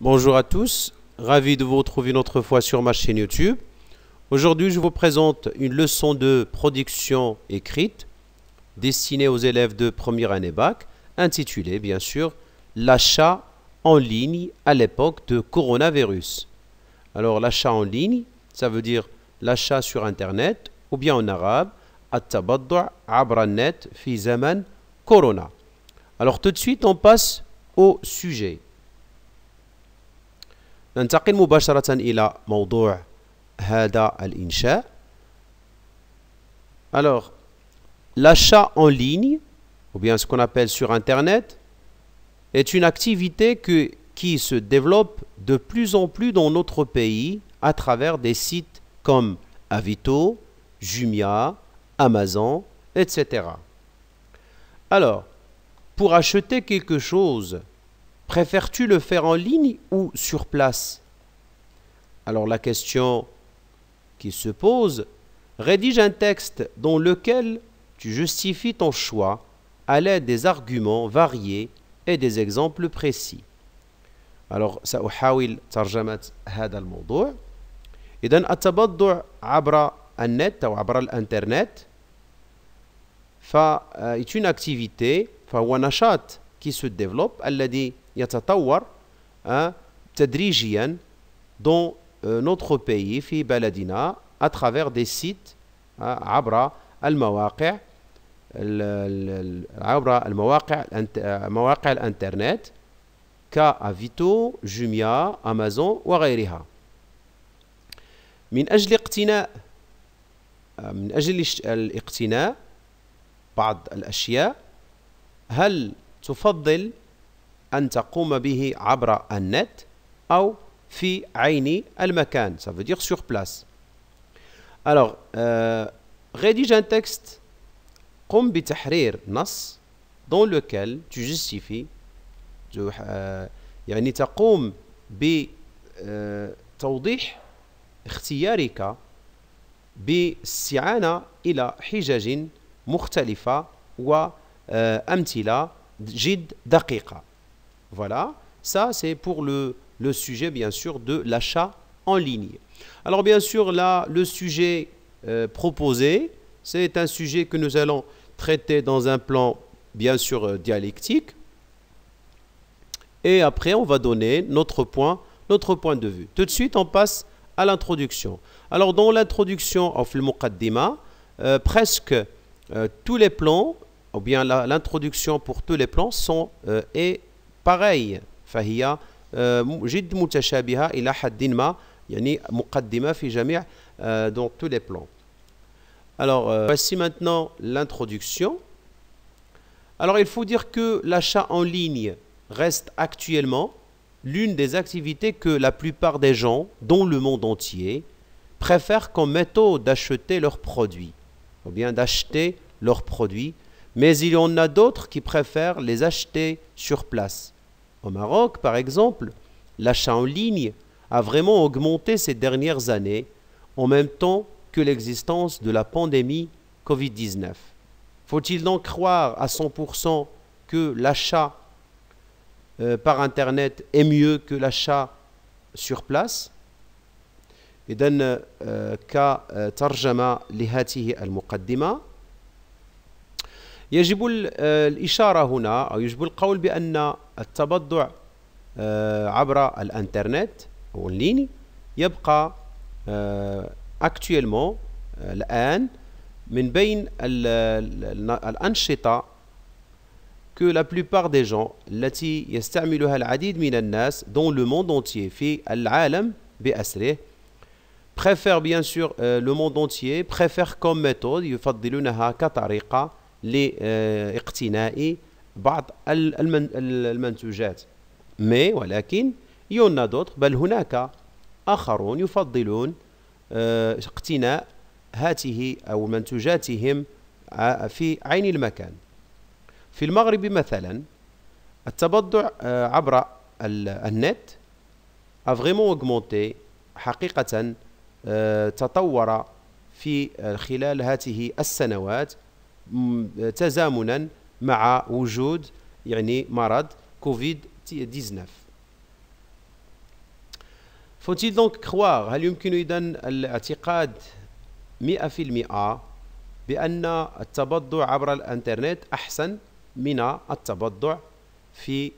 Bonjour à tous, ravi de vous retrouver une autre fois sur ma chaîne YouTube. Aujourd'hui, je vous présente une leçon de production écrite destinée aux élèves de première année bac, intitulée bien sûr L'achat en ligne à l'époque de coronavirus. Alors l'achat en ligne, ça veut dire l'achat sur internet ou bien en arabe abranet fizaman corona. Alors tout de suite, on passe au sujet. ننتقل مباشرة إلى موضوع هذا الإنشاء. Alors l'achat en ligne ou bien ce qu'on appelle sur internet est une activité que, qui se développe de plus en plus dans notre pays à travers des sites comme Avito, Jumia, Amazon, etc. Alors, pour acheter quelque chose, préfères-tu le faire en ligne ou sur place Alors la question qui se pose, rédige un texte dans lequel tu justifies ton choix à l'aide des arguments variés et des exemples précis. Alors سأحاول ترجمة هذا الموضوع إذا التبضع عبر النت أو عبر الإنترنت فايت une activité فهو نشاط qui se développe الذي يتطور تدريجيا dans notre pays في بلدنا travers des sites عبر المواقع عبر المواقع مواقع الانترنت كافيتو جوميا آمازون وغيرها. من أجل اقتناء من أجل الاقتناء بعض الأشياء هل تفضل أن تقوم به عبر النت أو في عين المكان. Ça veut dire sur place. Alors euh, rédige un texte. قم بتحرير نص dans lequel tu justifies. Euh, يعني تقوم بتوضيح اختيارك باستعانة إلى حجج مختلفة وأمثلة Jid Daqiqa. Voilà, ça c'est pour le, sujet bien sûr de l'achat en ligne. Alors bien sûr là, le sujet euh, proposé, c'est un sujet que nous allons traiter dans un plan bien sûr euh, dialectique. Et après, on va donner notre point, notre point de vue. Tout de suite, on passe à l'introduction. Alors dans l'introduction of le euh, presque tous les plans ou bien l'introduction pour tous les plans sont euh, est pareil فهي جد متشابهة إلى حد ما يعني مقدمة في جميع dans tous les plans. Alors voici maintenant l'introduction. Alors il faut dire que l'achat en ligne reste actuellement l'une des activités que la plupart des gens, dans le monde entier, préfèrent comme méthode d'acheter leurs produits ou bien d'acheter leurs produits, mais il y en a d'autres qui préfèrent les acheter sur place. Au Maroc, par exemple, l'achat en ligne a vraiment augmenté ces dernières années, en même temps que l'existence de la pandémie Covid-19. Faut-il donc croire à 100% que l'achat euh, par Internet est mieux que l'achat sur place إذا كترجمة لهذه المقدمة يجب الإشارة هنا أو يجب القول بأن التبضع عبر الإنترنت أو يبقى actuellement الآن من بين الأنشطة que la plupart des gens التي يستعملها العديد من الناس dans le monde entier في العالم بأسره préfèrent bien sûr euh, le monde entier préfère comme méthode يفضلونها كطريقة لإقتناء بعض المنتوجات. mais ولكن a d'autres بل هناك آخرون يفضلون اقتناء هاته أو منتوجاتهم في عين المكان. في المغرب مثلا التبضع عبر النت vraiment augmenté حقيقة تطور في خلال هذه السنوات تزامنا مع وجود يعني مرض كوفيد 19 Faut-il donc croire هل يمكن إذا الاعتقاد 100% بأن التبضع عبر الإنترنت أحسن من التبضع في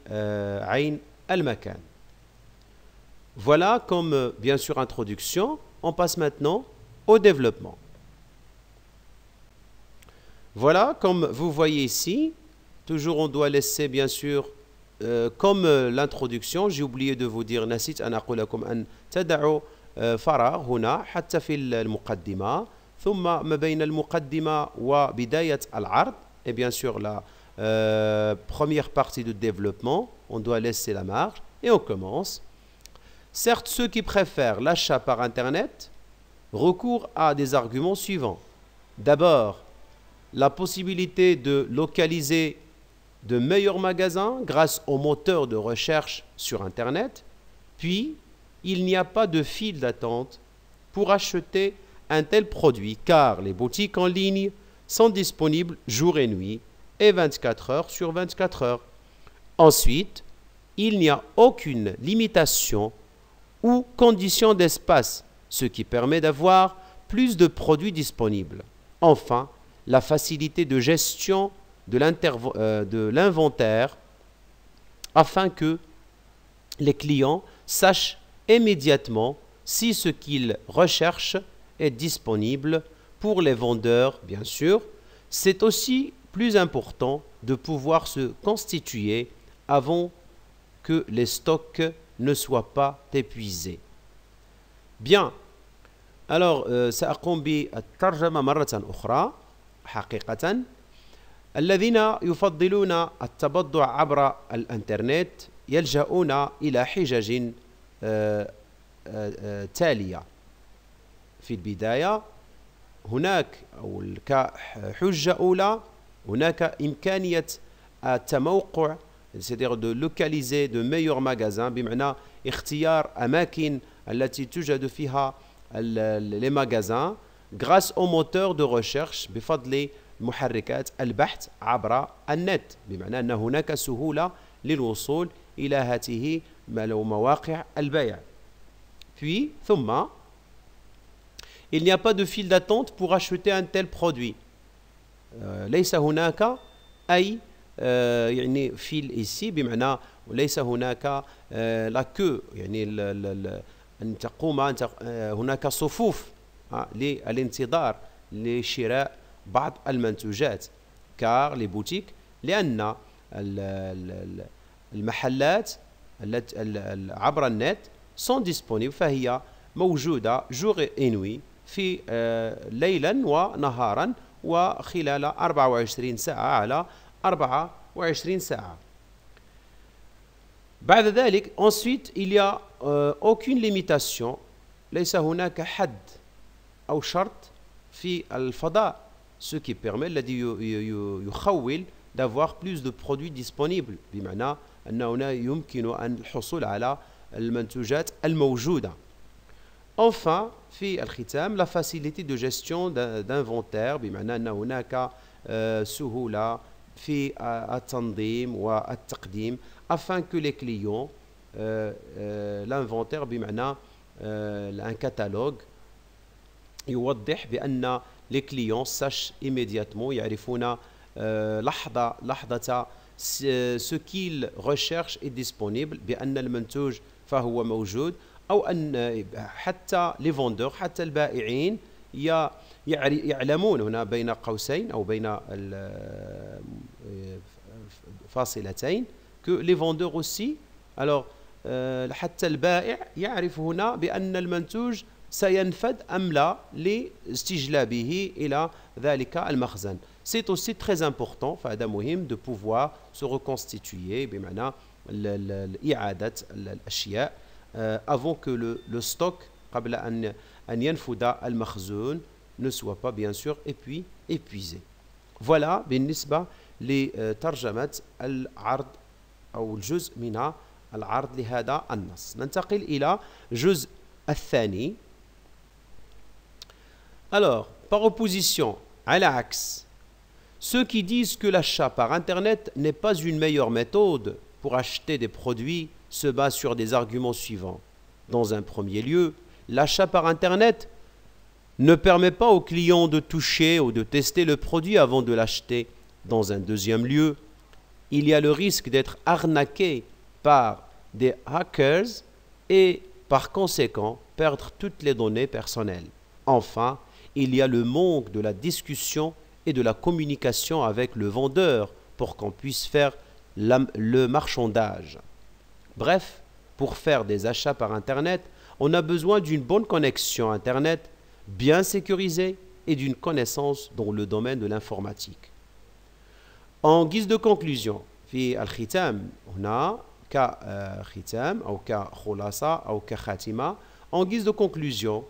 عين المكان Voilà comme bien sûr introduction. On passe maintenant au développement. Voilà, comme vous voyez ici, toujours on doit laisser bien sûr euh, comme euh, l'introduction, j'ai oublié de vous dire نسيت أن أقول لكم أن تدعوا فراغ هنا حتى في المقدمة ثم ما بين المقدمة وبداية العرض et bien sûr la euh, première partie de développement on doit laisser la marge et on commence certes ceux qui préfèrent l'achat par internet recourent à des arguments suivants d'abord la possibilité de localiser de meilleurs magasins grâce au moteur de recherche sur Internet, puis il n'y a pas de file d'attente pour acheter un tel produit car les boutiques en ligne sont disponibles jour et nuit et 24 heures sur 24 heures. Ensuite, il n'y a aucune limitation ou condition d'espace, ce qui permet d'avoir plus de produits disponibles. Enfin, la facilité de gestion euh, de l'inventaire afin que les clients sachent immédiatement si ce qu'ils recherchent est disponible pour les vendeurs, bien sûr. C'est aussi plus important de pouvoir se constituer avant que les stocks ne soient pas épuisés. Bien. Alors, euh, ça a combi حقيقة. الذين يفضلون التبضع عبر الانترنت يلجؤون إلى حجج آه، آه، آه، تالية. في البداية هناك أو كحجه أولى هناك إمكانية التموقع c'est-à-dire de localiser de meilleurs magasins بمعنى اختيار أماكن التي توجد فيها les magasins. Grâce au moteur de recherche بفضل محركات البحث عبر النت. بمعنى أن هناك سهولة للوصول إلى هذه مواقع البيع. Puis ثم il n'y a pas de file d'attente pour acheter un tel produit. ليس هناك أي يعني file ici. بمعنى ليس هناك la queue يعني أن تقوم هناك صفوف. للانتظار لشراء بعض المنتوجات car les boutiques لأن المحلات عبر النت sont disponibles فهي موجودة jour et nuit في آه، ليلا ونهارا وخلال 24 ساعة على 24 ساعة. بعد ذلك ensuite il y a euh, aucune limitation ليس هناك حد. أو شرط في الفضاء ce qui permet d'avoir plus de produits disponibles بمعنى أن هنا يمكن أن الحصول على المنتوجات الموجودة Enfin, في الختام la facilité de gestion d'inventaire بمعنى أن هناك سهولة في التنظيم والتقديم afin que les clients l'inventaire بمعنى un catalogue يوضح بأن les clients sachent immédiatement يعرفون لحظة لحظة ce qu'ils recherchent est disponible بأن المنتوج فهو موجود أو أن حتى les vendeurs حتى البائعين يعلمون هنا بين قوسين أو بين فاصلتين que les vendeurs aussi. Alors حتى البائع يعرف هنا بأن المنتوج سينفد أم لا لاستجلابه إلى ذلك المخزن. C'est aussi très important فهذا مهم de pouvoir se reconstituer بمعنى إعادة الأشياء avant que le, le stock قبل أن أن ينفد المخزون ne soit pas bien sûr épuis, épuisé. Voilà بالنسبة لترجمة العرض أو الجزء من العرض لهذا النص. ننتقل إلى الجزء الثاني. Alors, par opposition, à l'axe, ceux qui disent que l'achat par Internet n'est pas une meilleure méthode pour acheter des produits se basent sur des arguments suivants. Dans un premier lieu, l'achat par Internet ne permet pas au client de toucher ou de tester le produit avant de l'acheter. Dans un deuxième lieu, il y a le risque d'être arnaqué par des hackers et par conséquent perdre toutes les données personnelles. Enfin, il y a le manque de la discussion et de la communication avec le vendeur pour qu'on puisse faire le marchandage. Bref, pour faire des achats par Internet, on a besoin d'une bonne connexion Internet, bien sécurisée et d'une connaissance dans le domaine de l'informatique. En guise de conclusion, في الختام هنا كختام أو كخلاصة أو كخاتمة en guise de conclusion,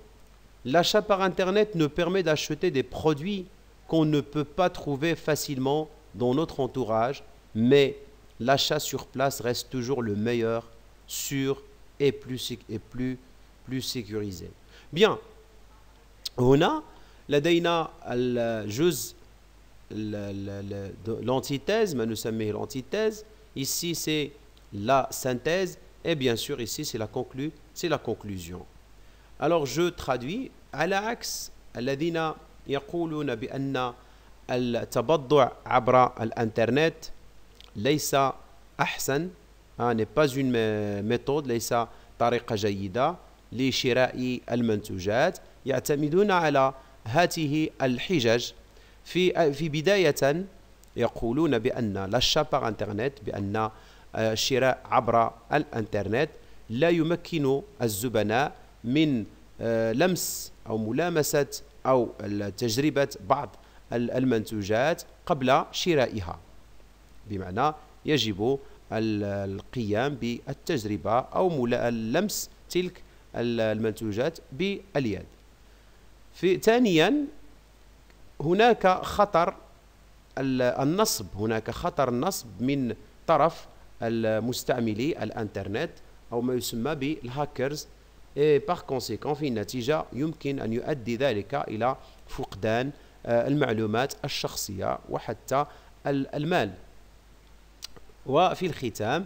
L'achat par Internet nous permet d'acheter des produits qu'on ne peut pas trouver facilement dans notre entourage, mais l'achat sur place reste toujours le meilleur, sûr et plus, et plus, plus sécurisé. Bien, on a euh, l'antithèse, mais nous sommes l'antithèse. Ici, c'est la synthèse. Et bien sûr, ici, c'est la conclusion. Alors, je traduis. على عكس الذين يقولون بأن التبضع عبر الانترنت ليس أحسن n'est pas une méthode ليس طريقة جيدة لشراء المنتوجات يعتمدون على هذه الحجج في في بداية يقولون بأن l'achat par انترنت بأن الشراء عبر الانترنت لا يمكن الزبناء من لمس أو ملامسة أو تجربة بعض المنتوجات قبل شرائها. بمعنى يجب القيام بالتجربة أو لمس تلك المنتوجات باليد. في ثانيا هناك خطر النصب. هناك خطر النصب من طرف المستعملي الإنترنت أو ما يسمى بالهاكرز. باغ كونسيكون في النتيجة يمكن أن يؤدي ذلك إلى فقدان المعلومات الشخصية وحتى المال. وفي الختام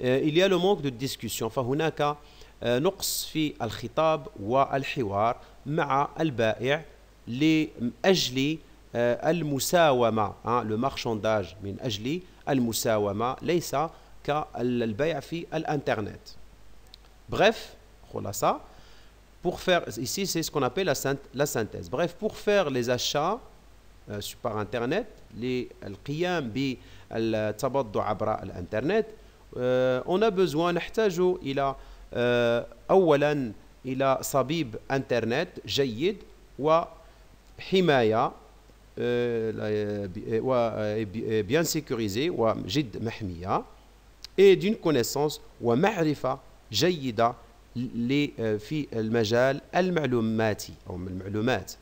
il y a le manque de discussion. فهناك نقص في الخطاب والحوار مع البائع لأجل المساومة لو مارشانداج من أجل المساومة ليس كالبيع في الإنترنت. Bref خلاصة pour faire ici c'est ce qu'on appelle la, la synthèse bref pour faire les achats euh, par internet القيام بالتبضع عبر الانترنت euh, on a besoin نحتاج إلى euh, أولا إلى صبيب انترنت جيد و حماية bien sécurisée وجد محمية et d'une connaissance ومعرفة جيدة في المجال المعلوماتي أو المعلومات.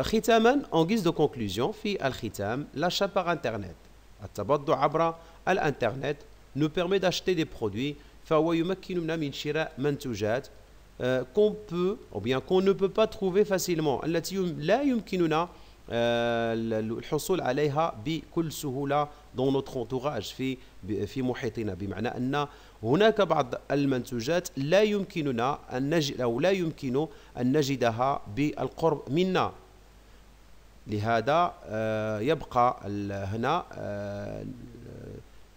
ختاما en guise de conclusion في الختام l'achat par internet. التبضع عبر الانترنت nous permet d'acheter des produits فهو يمكننا من شراء منتوجات euh, qu'on peut ou bien qu'on ne peut pas trouver facilement التي لا يمكننا الحصول عليها بكل سهولة dans notre entourage في في محيطنا بمعنى أن هناك بعض المنتوجات لا يمكننا أن نجد أو لا يمكن أن نجدها بالقرب منا لهذا يبقى هنا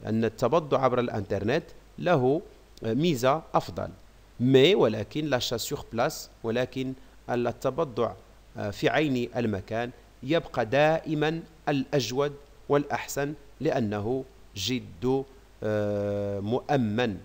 أن التبضع عبر الانترنت له ميزة أفضل مي ولكن l'achat sur place ولكن التبضع في عين المكان يبقى دائما الأجود والأحسن لأنه جد مؤمن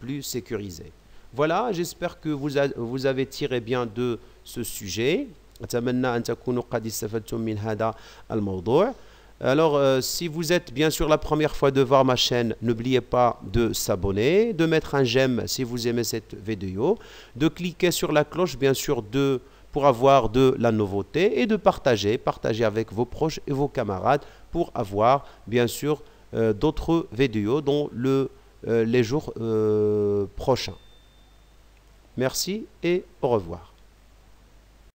plus sécurisé voilà j'espère que vous, vous avez tiré bien de ce sujet أتمنى أن تكونوا قد استفدتم من هذا الموضوع Alors, euh, si vous êtes bien sûr la première fois de voir ma chaîne, n'oubliez pas de s'abonner, de mettre un j'aime si vous aimez cette vidéo, de cliquer sur la cloche bien sûr de, pour avoir de la nouveauté et de partager, partager avec vos proches et vos camarades pour avoir bien sûr euh, d'autres vidéos dans euh, les jours prochains. Merci et au revoir.